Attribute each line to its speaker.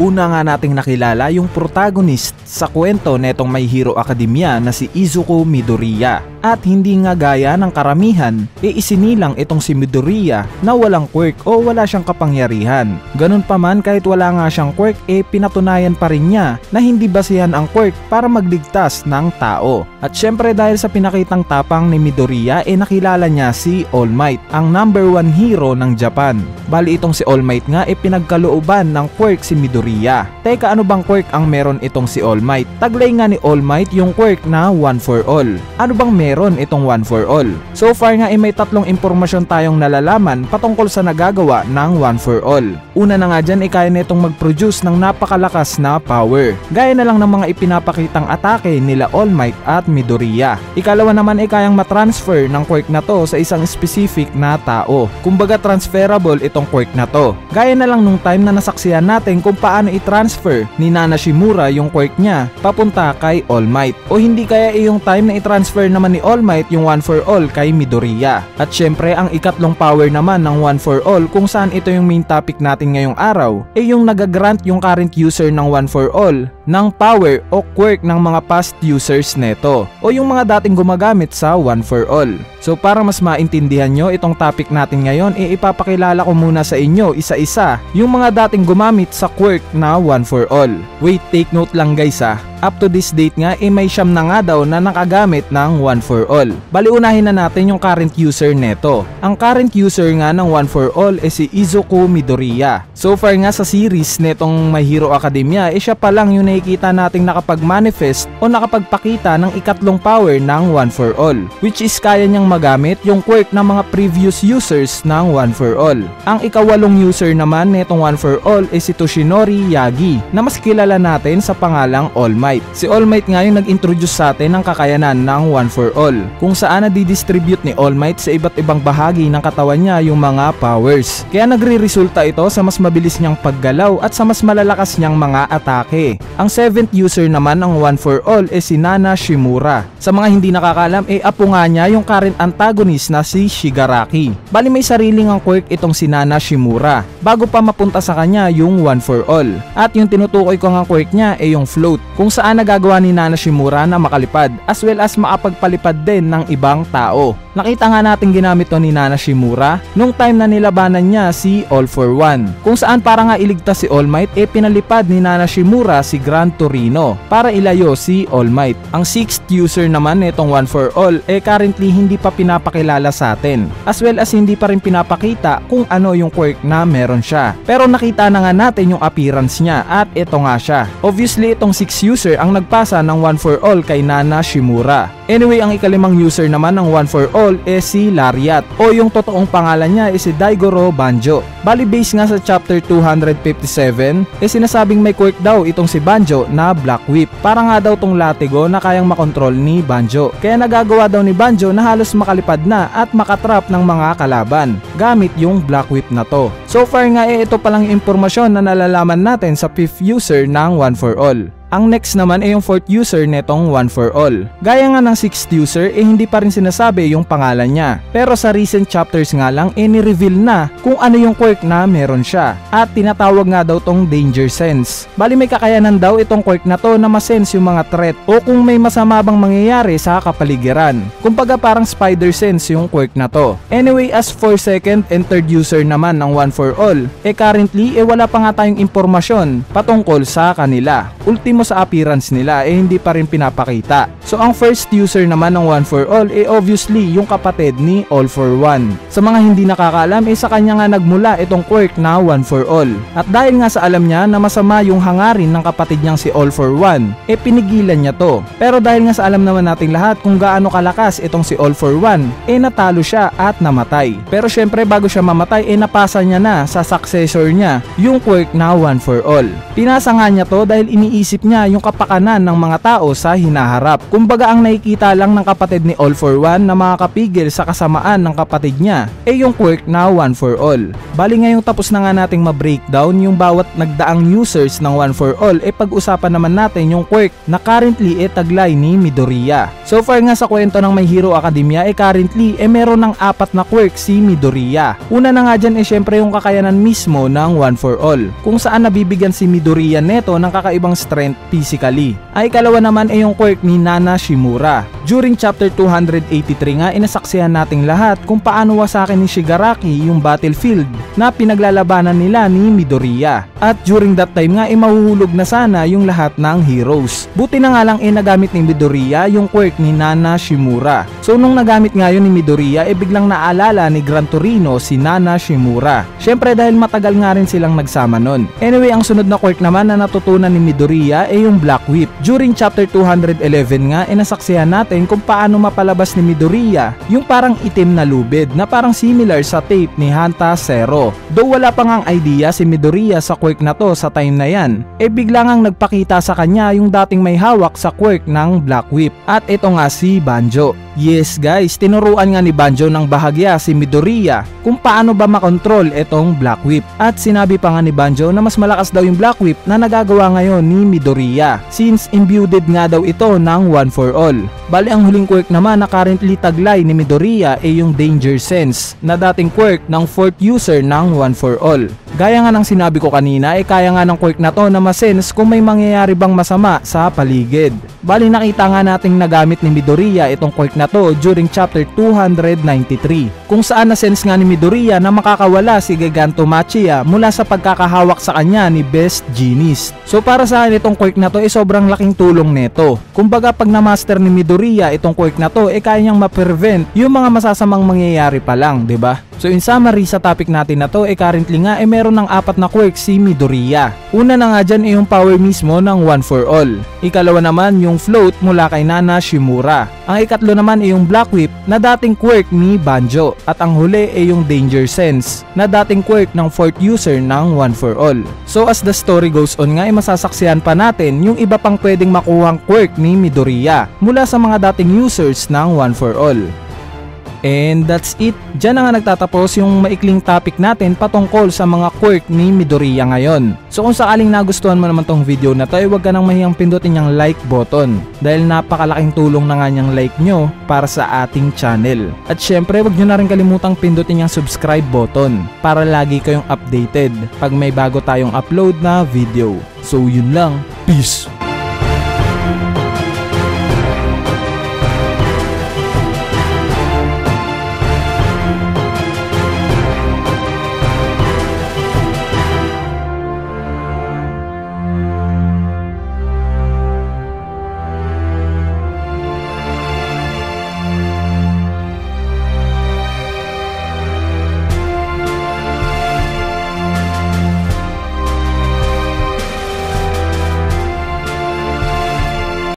Speaker 1: Una nga nating nakilala yung protagonist sa kwento netong My Hero Academia na si Izuku Midoriya. At hindi nga gaya ng karamihan, e isinilang itong si Midoriya na walang quirk o wala siyang kapangyarihan. Ganun pa man kahit wala nga siyang quirk, e pinatunayan pa rin niya na hindi basihan ang quirk para magligtas ng tao. At syempre dahil sa pinakitang tapang ni Midoriya, e nakilala niya si All Might, ang number one hero ng Japan. Bali itong si All Might nga, e pinagkalooban ng quirk si Midoriya. Teka ano bang quirk ang meron itong si All Might? Taglay nga ni All Might yung quirk na One for All. Ano bang meron itong One for All? So far nga ay may tatlong impormasyon tayong nalalaman patungkol sa nagagawa ng One for All. Una na nga dyan ay kaya nitong mag-produce ng napakalakas na power. Gaya na lang ng mga ipinapakitang atake nila All Might at Midoriya. Ikalawa naman ay kayang matransfer ng quirk na to sa isang specific na tao. Kumbaga transferable itong quirk na to. Gaya na lang nung time na nasaksihan natin kung paano i-transfer ni Nana Shimura yung quirk niya papunta kay All Might. O hindi kaya yung time na i-transfer naman ni All Might yung One for All kay Midoriya. At syempre ang ikatlong power naman ng One for All kung saan ito yung main topic natin ngayong araw ay yung nagagrant yung current user ng One for All ng power o quirk ng mga past users neto o yung mga dating gumagamit sa One for All. So para mas maintindihan nyo itong topic natin ngayon, e ipapakilala ko muna sa inyo isa-isa yung mga dating gumamit sa quirk na One for All. Wait, take note lang guys ah. Up to this date nga, eh may siyam na nga daw na nakagamit ng One for All. Bali unahin na natin yung current user neto. Ang current user nga ng One for All ay si Izuku Midoriya. So far nga sa series netong My Hero Academia, eh siya pa lang yung nakikita nating nakapag-manifest o nakapagpakita ng ikatlong power ng One for All. Which is kaya niyang magamit yung quirk ng mga previous users ng One for All. Ang ikawalong user naman netong One for All ay si Toshinori Yagi na mas kilala natin sa pangalang All Might. Si All Might nga yung nag-introduce sa atin ng kakayanan ng One for All kung saan nadidistribute ni All Might sa iba't ibang bahagi ng katawan niya yung mga powers. Kaya nagre-resulta ito sa mas mabilis niyang paggalaw at sa mas malalakas niyang mga atake. Ang 7th user naman ng One for All ay si Nana Shimura. Sa mga hindi nakakalam, eh apo nga niya yung current antagonist na si Shigaraki. Bali may sariling ang quirk itong si Nana Shimura bago pa mapunta sa kanya yung One for All. At yung tinutukoy ko ng quirk niya ay yung float kung saan nagagawa ni Nana Shimura na makalipad as well as makapagpalipad din ng ibang tao. Nakita nga natin ginamit to ni Nana Shimura nung time na nilabanan niya si All for One kung saan para nga iligtas si All Might e pinalipad ni Nana Shimura si Gran Torino para ilayo si All Might. Ang 6th user naman nitong One for All e currently hindi pa pinapakilala sa atin as well as hindi pa rin pinapakita kung ano yung quirk na meron siya. Pero nakita na nga natin yung appearance niya at ito nga siya. Obviously itong 6 user ang nagpasa ng One for All kay Nana Shimura. Anyway, ang ikalimang user naman ng One for All is si Lariat o yung totoong pangalan niya is si Daigoro Banjo. Bali base nga sa chapter 257, eh sinasabing may quirk daw itong si Banjo na Black Whip. Para nga daw tong latigo na kayang makontrol ni Banjo. Kaya nagagawa daw ni Banjo na halos makalipad na at makatrap ng mga kalaban gamit yung Black Whip na to. So far nga eh ito palang impormasyon na nalalaman natin sa 5th user ng One for All. Ang next naman ay yung fourth user netong One for All. Gaya nga ng sixth user eh hindi pa rin sinasabi yung pangalan niya. Pero sa recent chapters nga lang eh ni-reveal na kung ano yung quirk na meron siya. At tinatawag nga daw tong danger sense. Bali may kakayanan daw itong quirk na to na masense yung mga threat o kung may masama bang mangyayari sa kapaligiran. Kumbaga parang spider sense yung quirk na to. Anyway as for second and third user naman ng One for All, eh currently eh wala pa nga tayong impormasyon patungkol sa kanila. Ultimo mo sa appearance nila eh hindi pa rin pinapakita. So ang first user naman ng One for All eh obviously yung kapatid ni All for One. Sa mga hindi nakakaalam eh sa kanya nga nagmula itong quirk na One for All. At dahil nga sa alam niya na masama yung hangarin ng kapatid niyang si All for One, eh pinigilan niya to. Pero dahil nga sa alam naman nating lahat kung gaano kalakas itong si All for One, eh natalo siya at namatay. Pero syempre bago siya mamatay eh napasa niya na sa successor niya yung quirk na One for All. Pinasa nga niya to dahil iniisip niya yung kapakanan ng mga tao sa hinaharap. Kumbaga ang nakikita lang ng kapatid ni All for One na makakapigil sa kasamaan ng kapatid niya ay yung quirk na One for All. Bali ngayong tapos na nga nating ma-breakdown yung bawat nagdaang users ng One for All e pag-usapan naman natin yung quirk na currently e taglay ni Midoriya. So far nga sa kwento ng My Hero Academia e currently e meron ng apat na quirk si Midoriya. Una na nga dyan e syempre yung kakayanan mismo ng One for All kung saan nabibigyan si Midoriya neto ng kakaibang strength physically. Ay kalawa naman ay yung quirk ni Nana Shimura. During chapter 283 nga inasaksihan nating lahat kung paano wasakin ni Shigaraki yung battlefield na pinaglalabanan nila ni Midoriya. At during that time nga ay mahuhulog na sana yung lahat ng heroes. Buti na nga lang ay nagamit ni Midoriya yung quirk ni Nana Shimura. So nung nagamit nga yun ni Midoriya ay biglang naalala ni Gran Torino si Nana Shimura. Syempre dahil matagal nga rin silang nagsama nun. Anyway ang sunod na quirk naman na natutunan ni Midoriya ay yung Black Whip. During chapter 211 nga ay nasaksihan natin kung paano mapalabas ni Midoriya yung parang itim na lubid na parang similar sa tape ni Hanta Zero. Though wala pa ngang idea si Midoriya sa quirk na to sa time na yan, eh bigla ngang nagpakita sa kanya yung dating may hawak sa quirk ng Black Whip. At ito nga si Banjo. Yes guys, tinuruan nga ni Banjo ng bahagya si Midoriya kung paano ba makontrol itong Black Whip. At sinabi pa nga ni Banjo na mas malakas daw yung Black Whip na nagagawa ngayon ni Midoriya since imbued nga daw ito ng One for All. Bali ang huling quirk naman na currently taglay ni Midoriya ay yung Danger Sense na dating quirk ng fourth user ng One for All. Gaya nga ng sinabi ko kanina ay kaya nga ng quirk na to na masense kung may mangyayari bang masama sa paligid. Bali nakita nga nating nagamit ni Midoriya itong quirk na to during chapter 293 kung saan na-sense nga ni Midoriya na makakawala si Giganto Machia mula sa pagkakahawak sa kanya ni Best Genies. So para sa akin itong quirk na to ay sobrang laking tulong neto. Kumbaga pag na-master ni Midoriya itong quirk na to ay kaya niyang ma-prevent yung mga masasamang mangyayari pa lang, 'di ba? So in summary sa topic natin na to ay currently nga ay meron ng apat na quirk si Midoriya. Una na nga dyan ay yung power mismo ng One for All. Ikalawa naman yung float mula kay Nana Shimura. Ang ikatlo naman ay yung Black Whip na dating quirk ni Banjo. At ang huli ay yung Danger Sense na dating quirk ng fourth user ng One for All. So as the story goes on nga ay masasaksihan pa natin yung iba pang pwedeng makuhang quirk ni Midoriya mula sa mga dating users ng One for All. And that's it. Diyan na nga nagtatapos yung maikling topic natin patungkol sa mga quirk ni Midoriya ngayon. So kung sakaling nagustuhan mo naman tong video na to ay huwag ka nang mahiyang pindutin yung like button dahil napakalaking tulong na nga niyang like nyo para sa ating channel. At syempre huwag nyo na rin kalimutang pindutin yung subscribe button para lagi kayong updated pag may bago tayong upload na video. So yun lang. Peace!